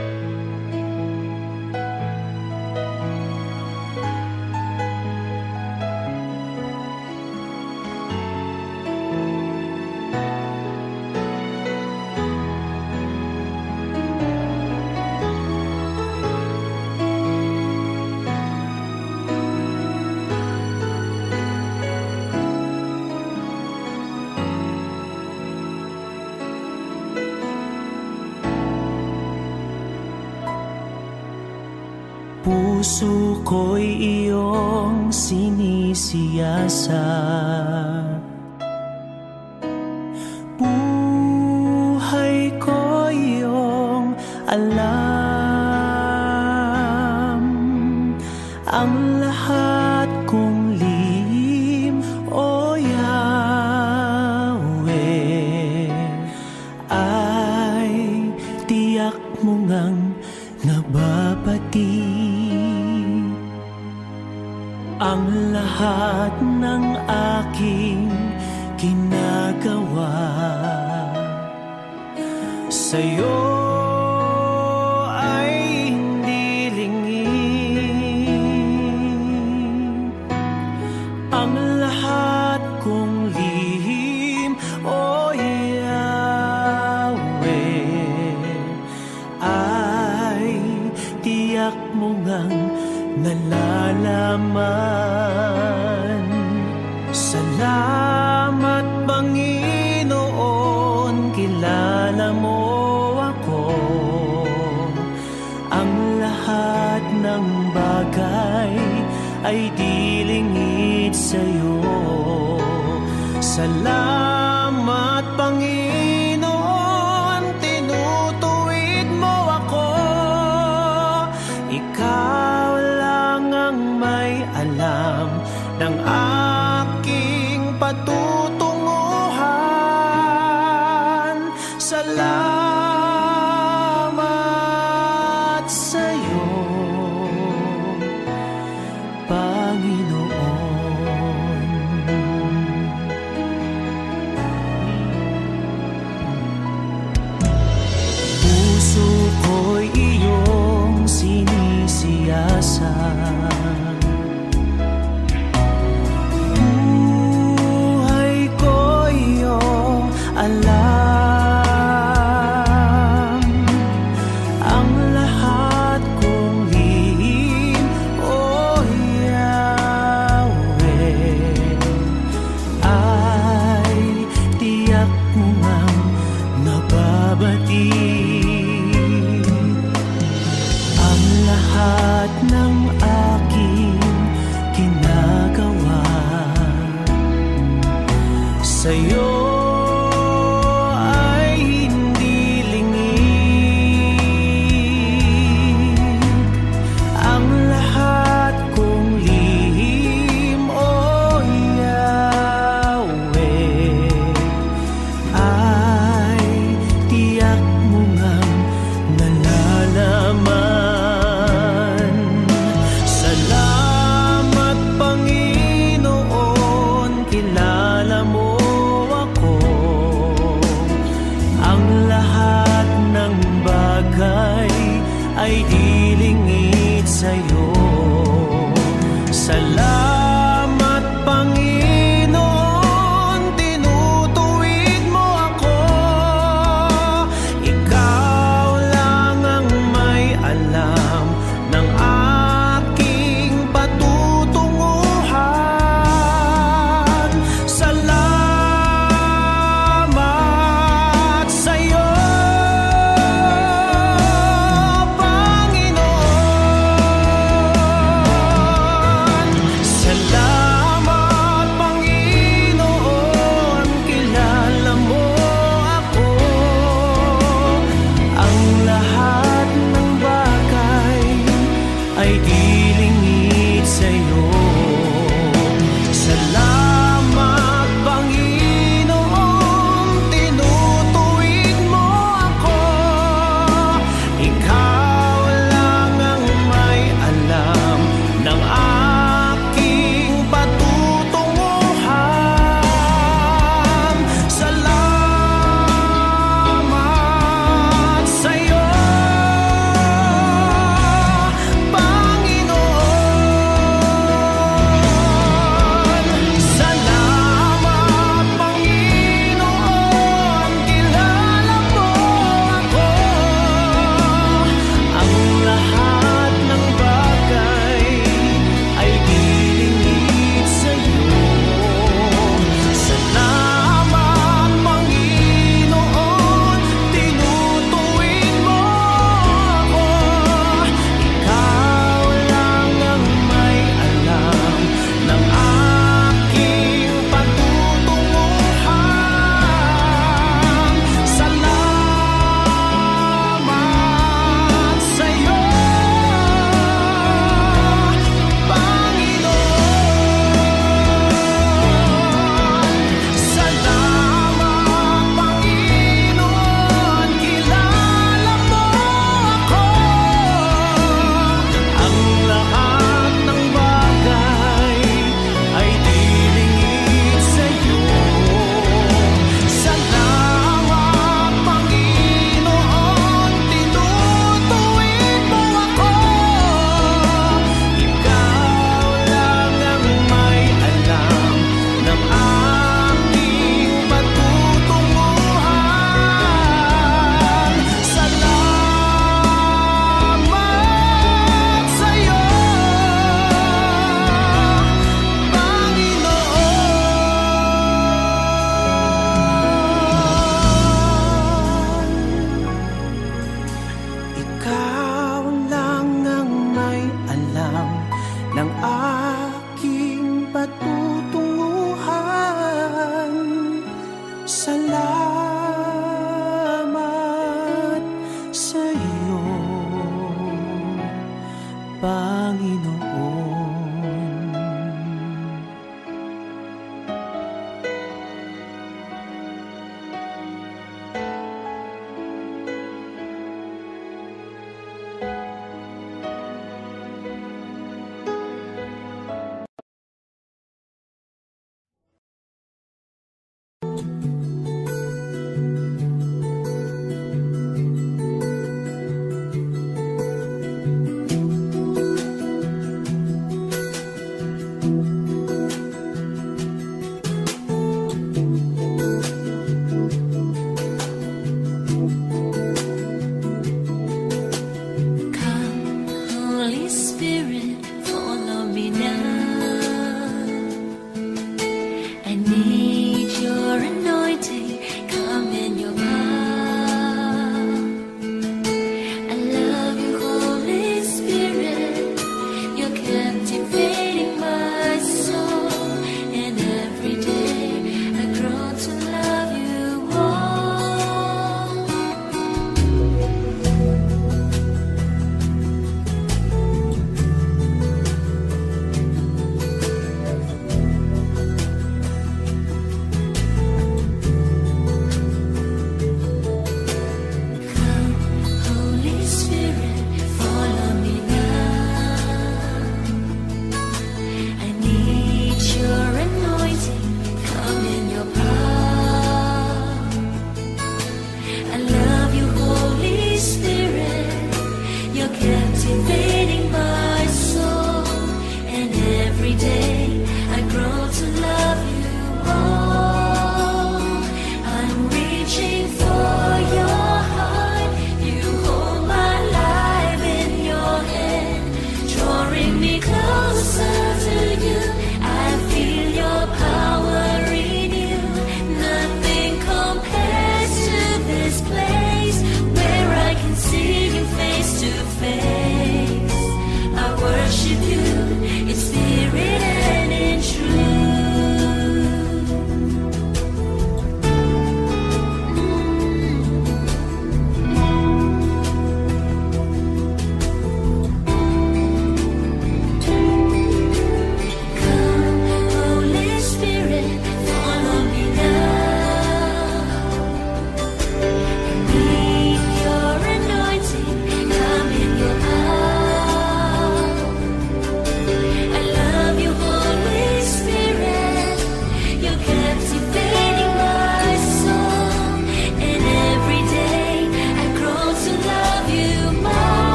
puso ko'y iyong sinisiyasa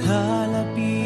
Malalapitan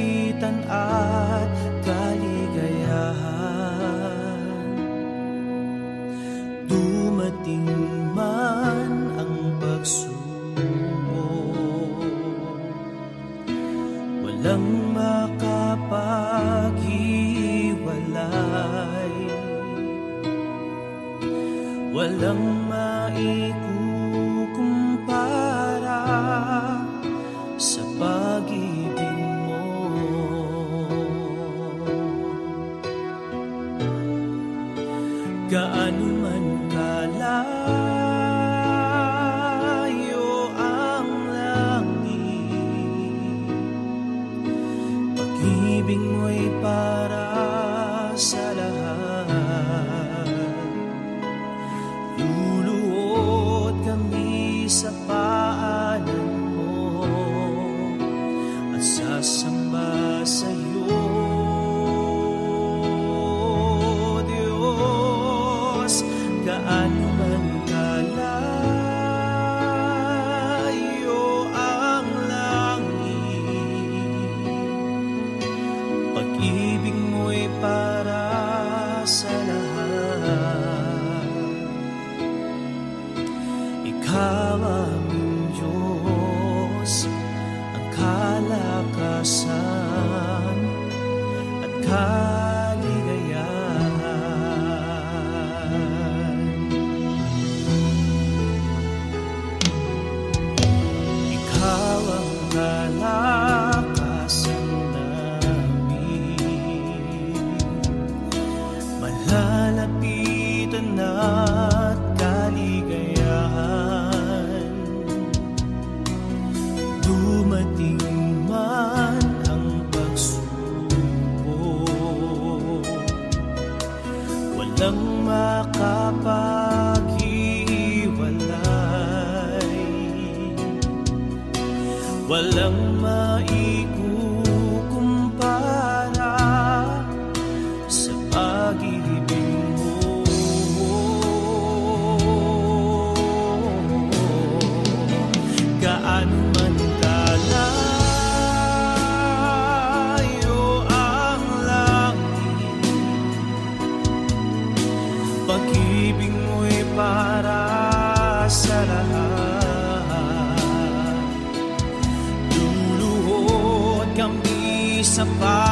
para sa lahat. Luluhod kami sa paanan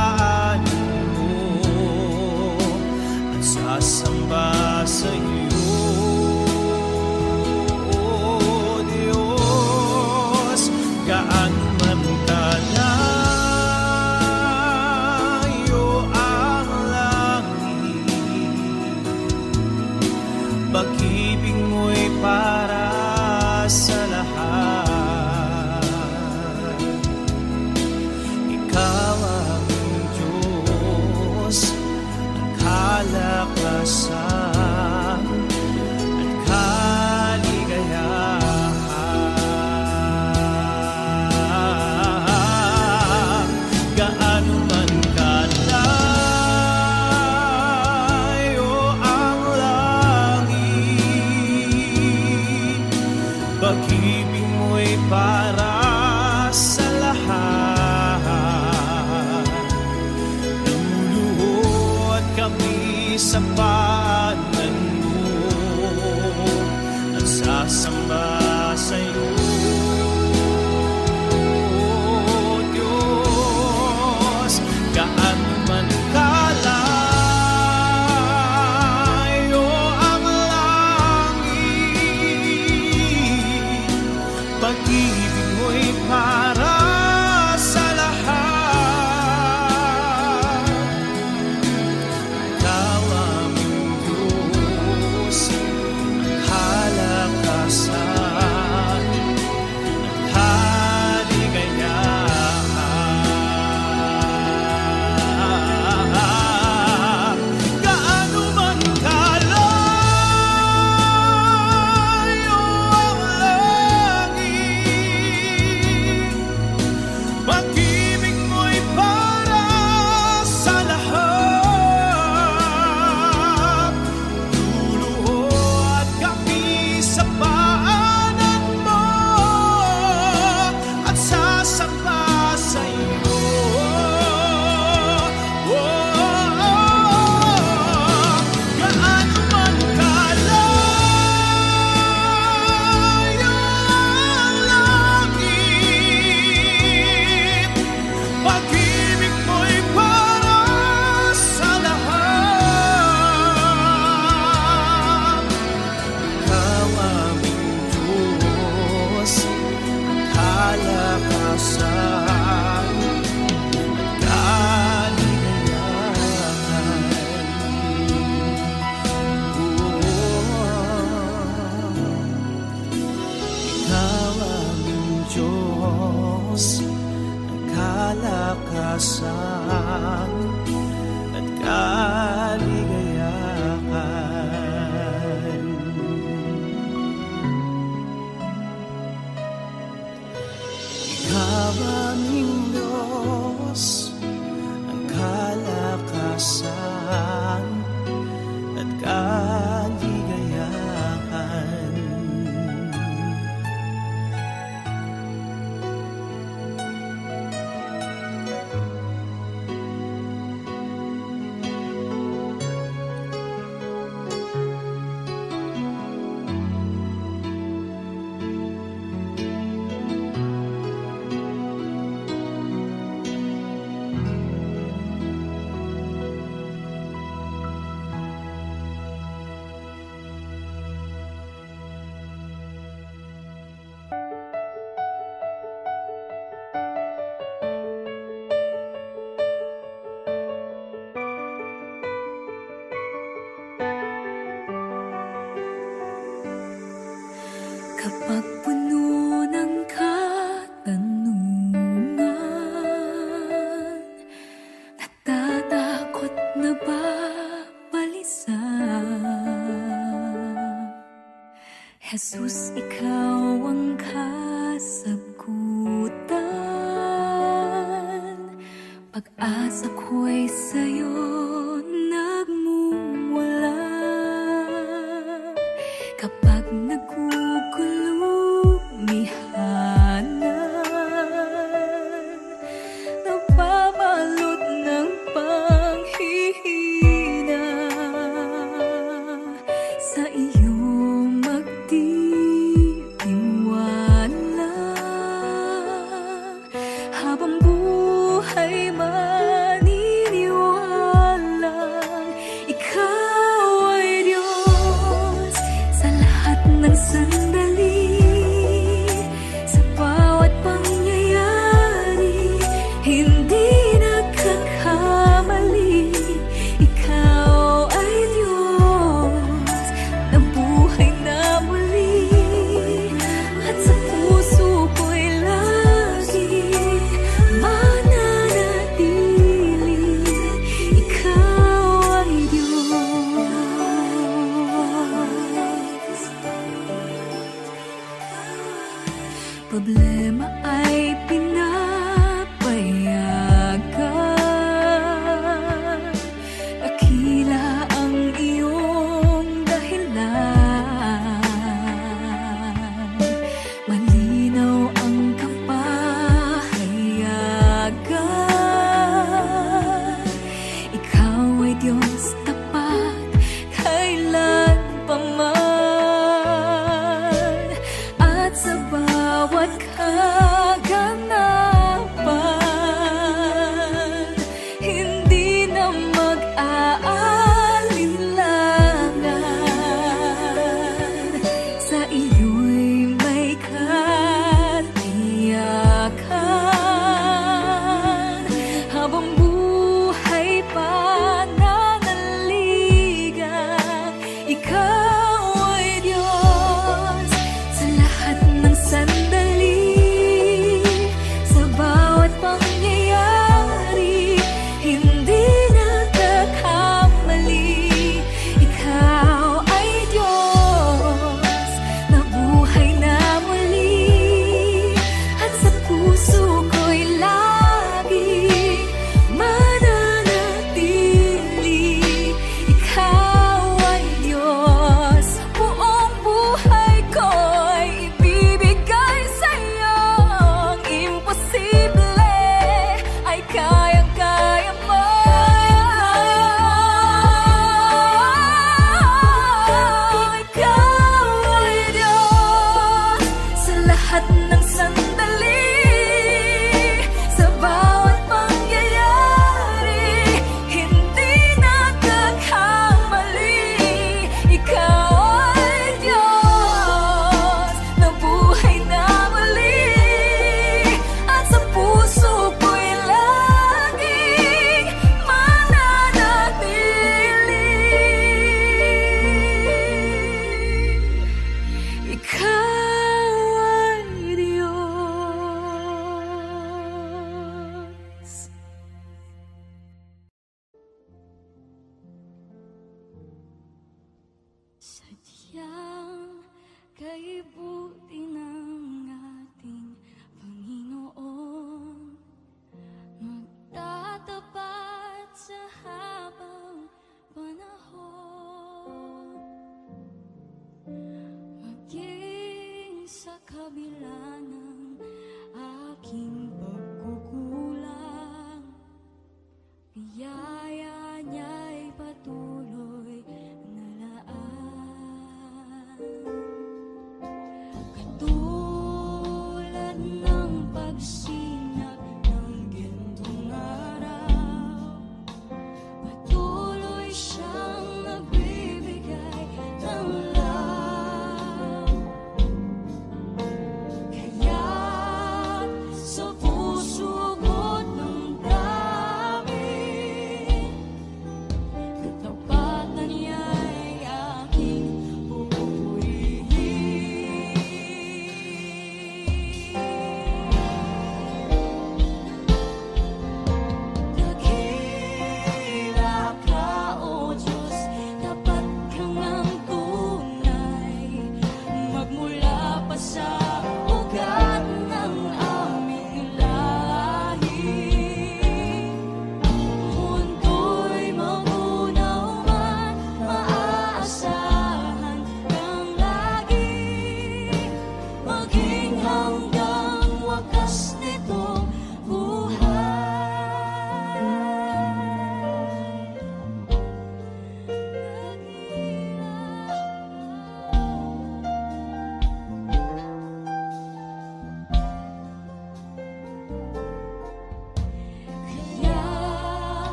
Jesus, ikaw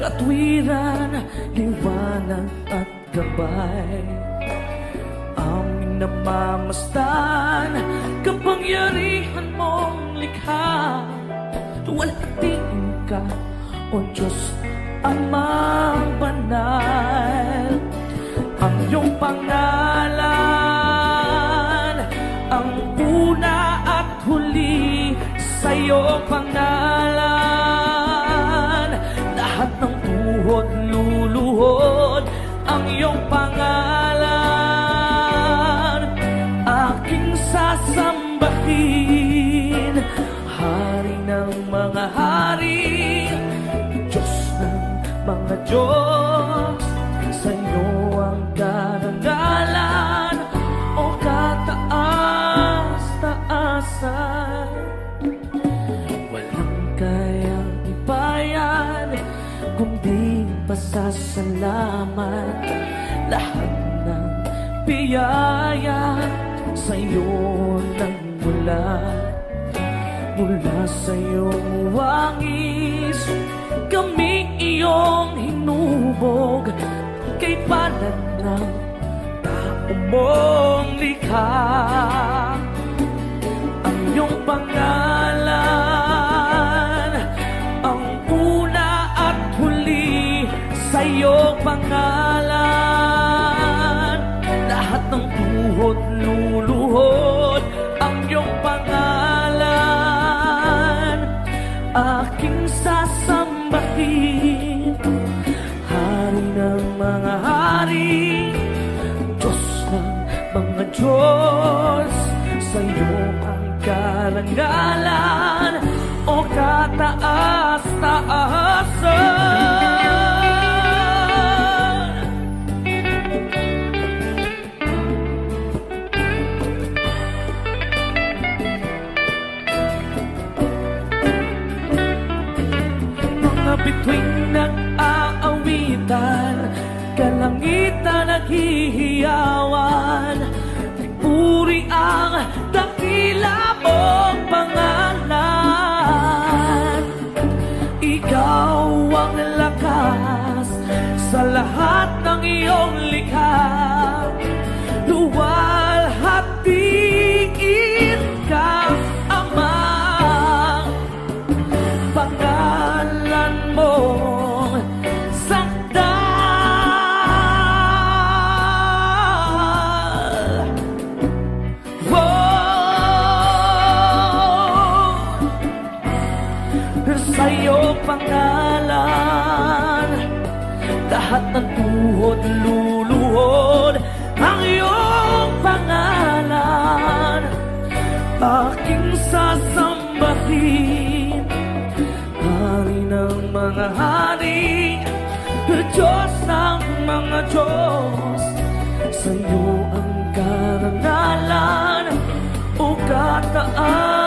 katwiran, liwanag at gabay. Aming namamastan, kapangyarihan mong likha. Luwalhatiin ka, O Diyos, Amang banal. Ang iyong pangalan Ang una at huli sa iyong pangalan Ang iyong pangalan. Aking sasambahin Hari ng mga hari Diyos ng mga Diyos Kundi pasasalamat. Lahat ng biyaya Sa iyo nang mula Mula sa iyong wangis Kami iyong hinubog. Kay palad ng tao mong likha. Ang iyong pangalan iyong pangalan. Lahat ng tuhod luluhod Ang iyong pangalan. Aking sasambahin Hari ng mga hari. Diyos ng mga Diyos Sa iyo ang karangalan. O kataas-taasan paghihiyawan Pinuri ang dakila mong pangalan. Ikaw ang lakas sa lahat ng iyong likas mga Diyos. Sa'yo ang karangalan O kataas,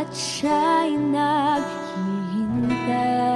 at siya'y naghihintay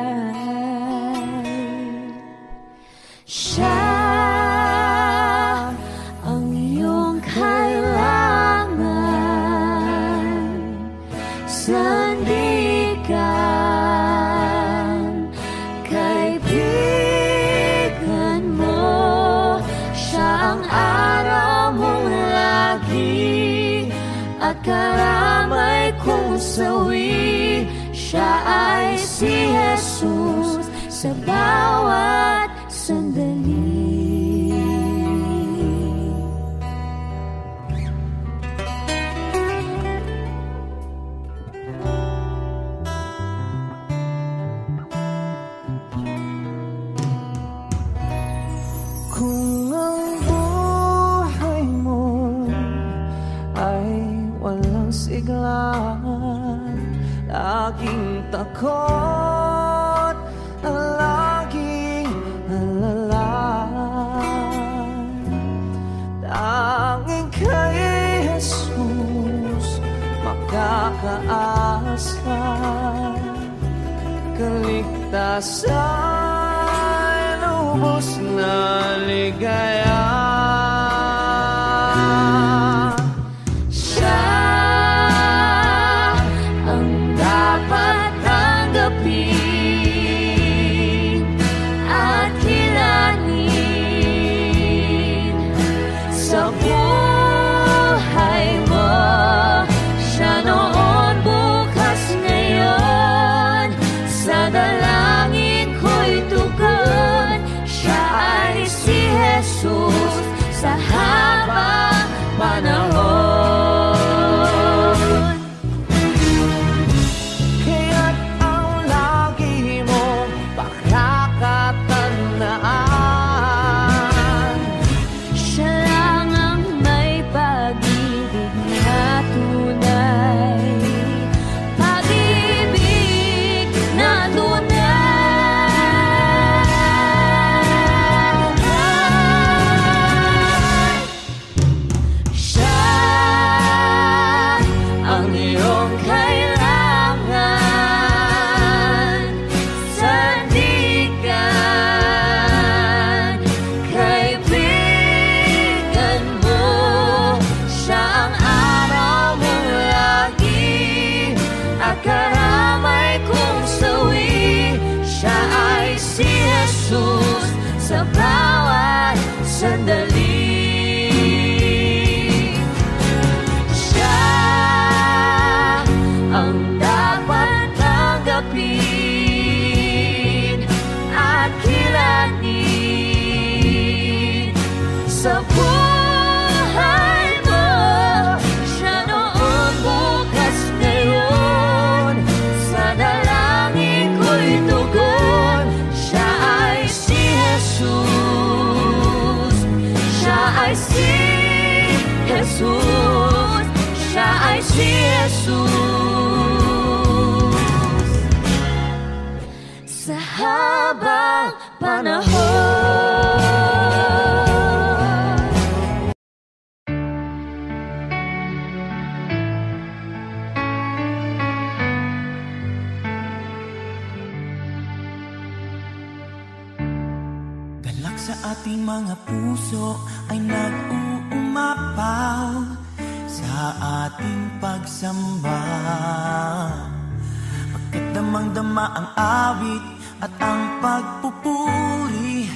tugma ang awit at ang pagpupuri.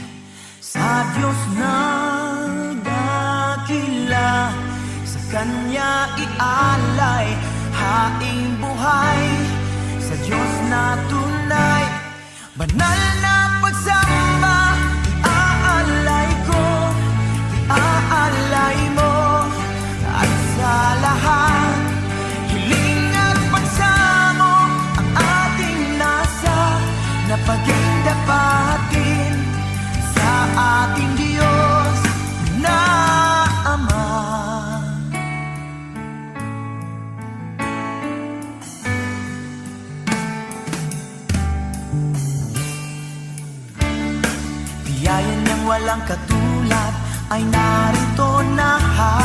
Sa Diyos na dakila sa Kanya ialay haing buhay. Sa Diyos na tunay banal na pagsama. walang katulad ay narito na ha?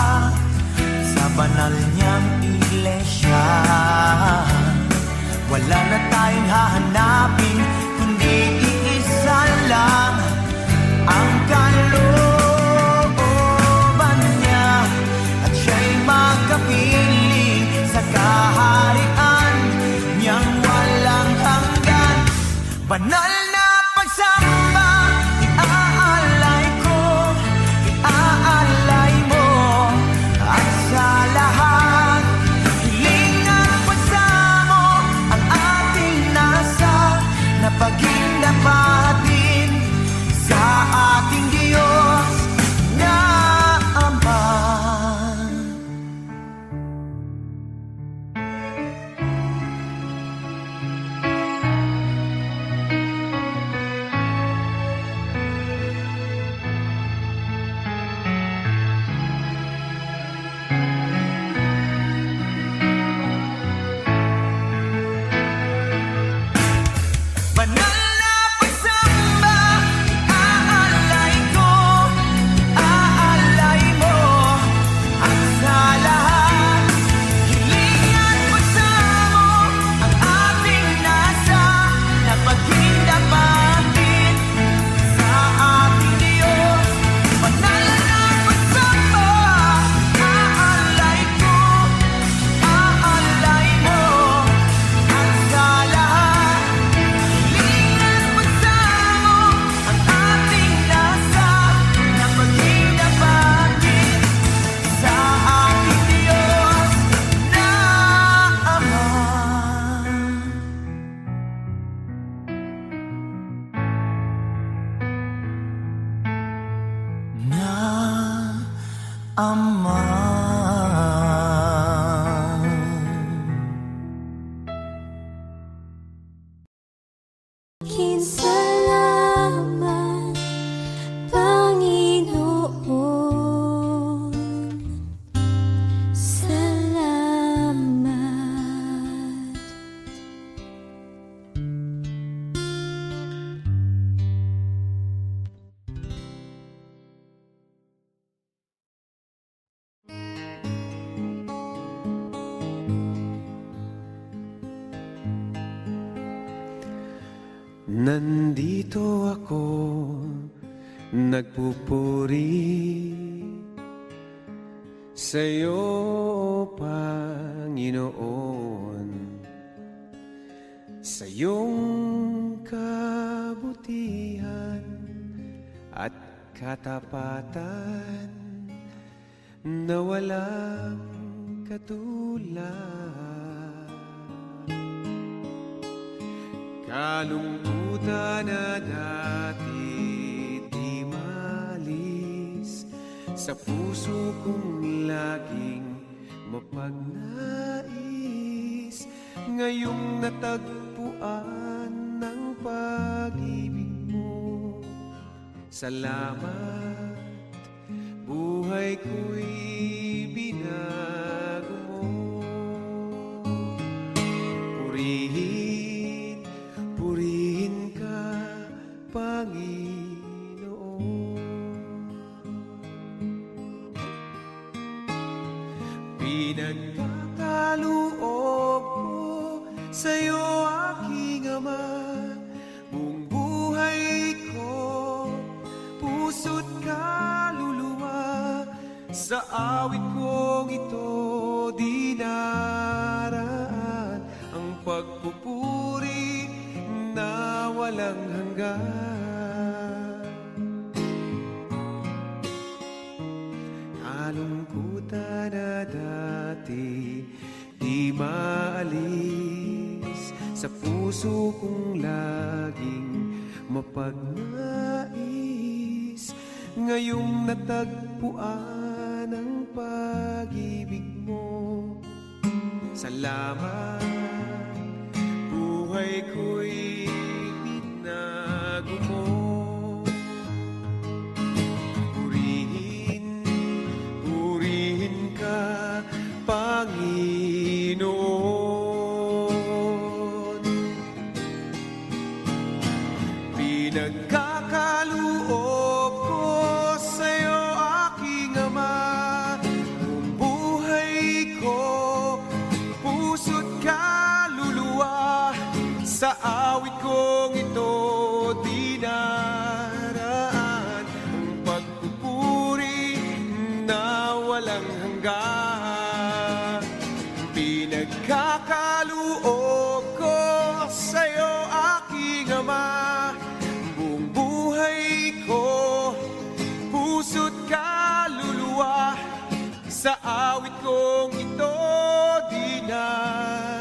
Sa banal niyang iglesia. Wala na tayong hahanapin kundi iisa lang. sa iyong kabutihan at katapatan na walang katulad. Kalungkutan na dati timalis sa puso kong laging mapagnais ngayong natagpuan pagtagpuan ng pag-ibig mo. Salamat, buhay ko'y binag kong ito dinaraan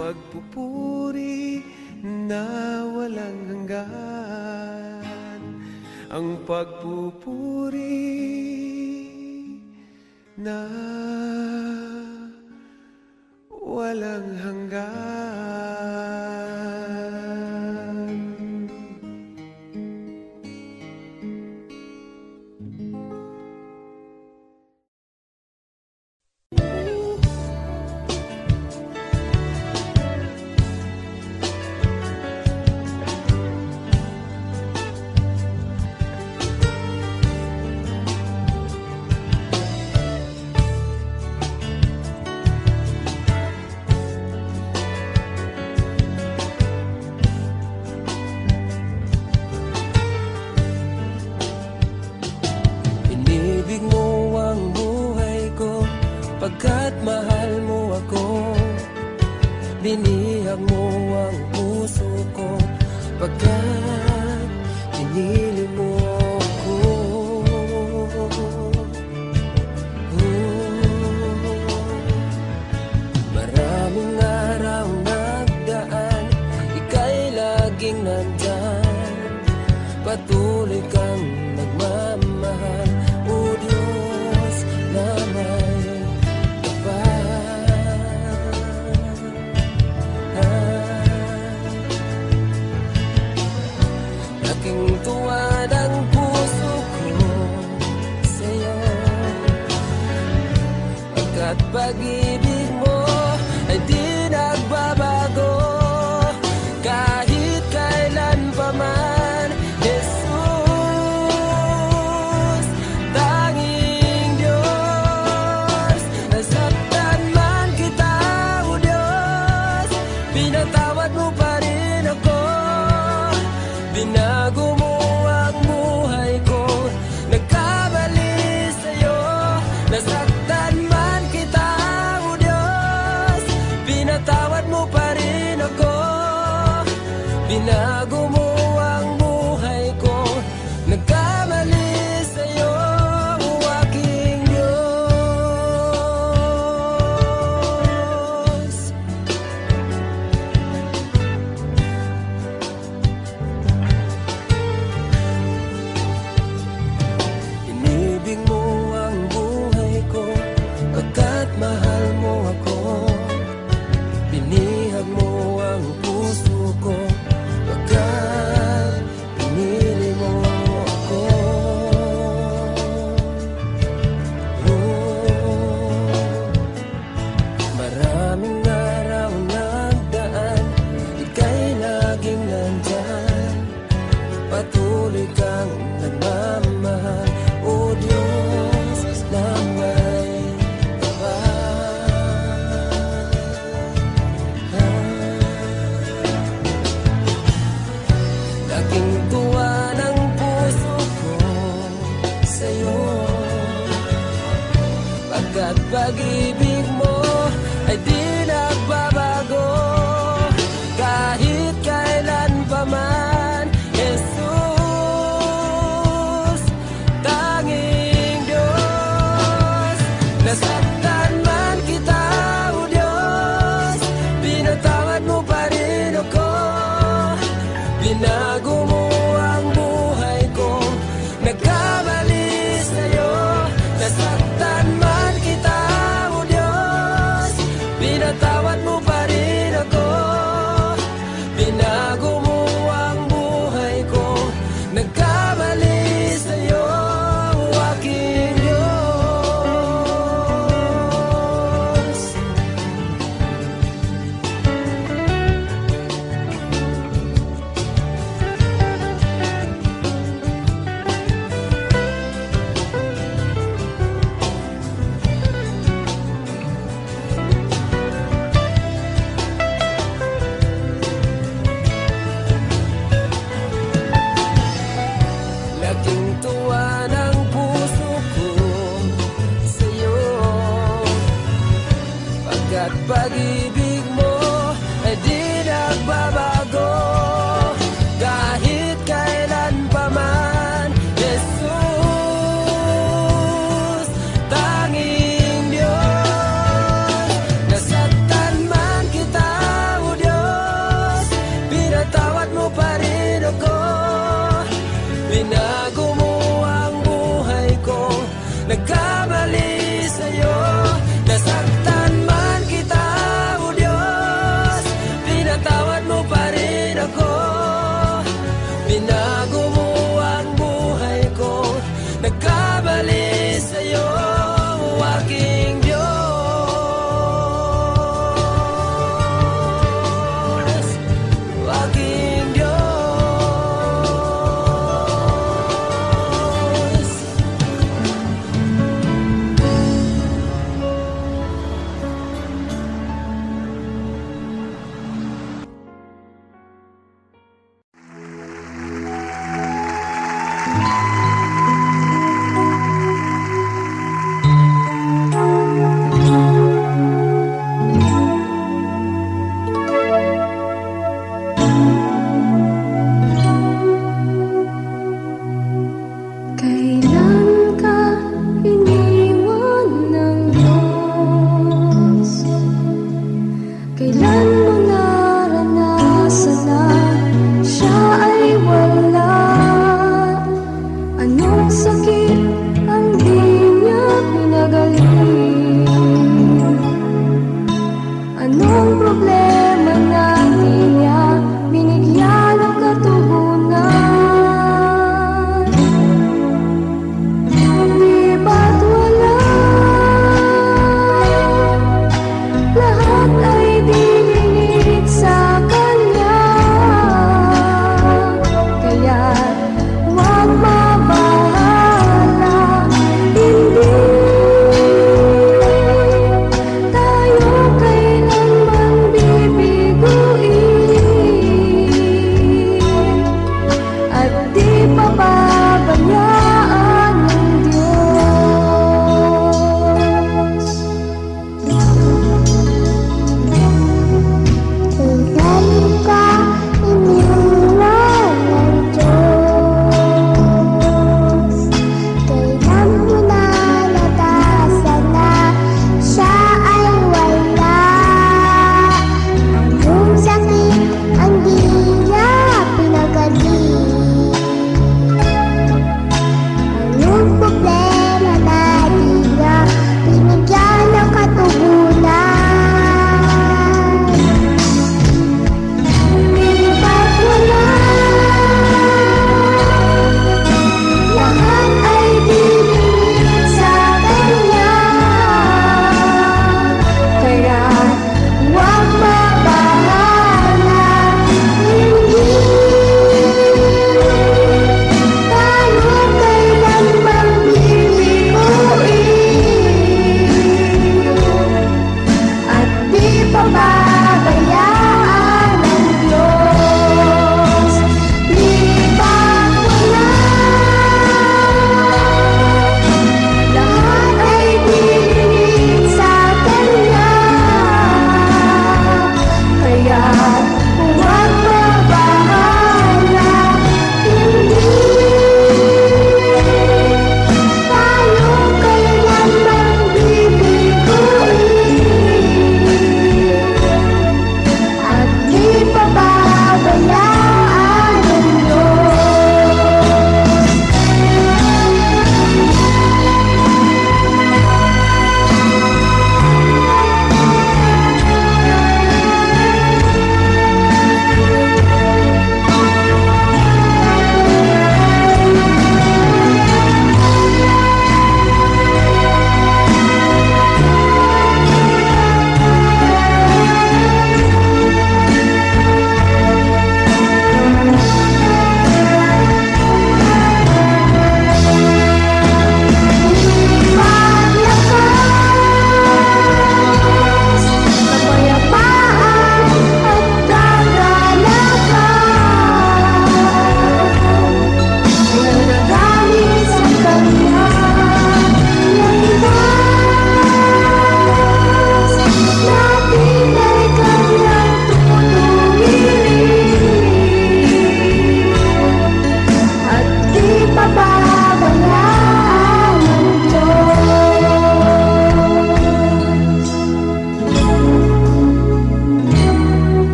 pagpupuri na walang hanggan. Ang pagpupuri na walang hanggan.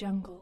Jungle.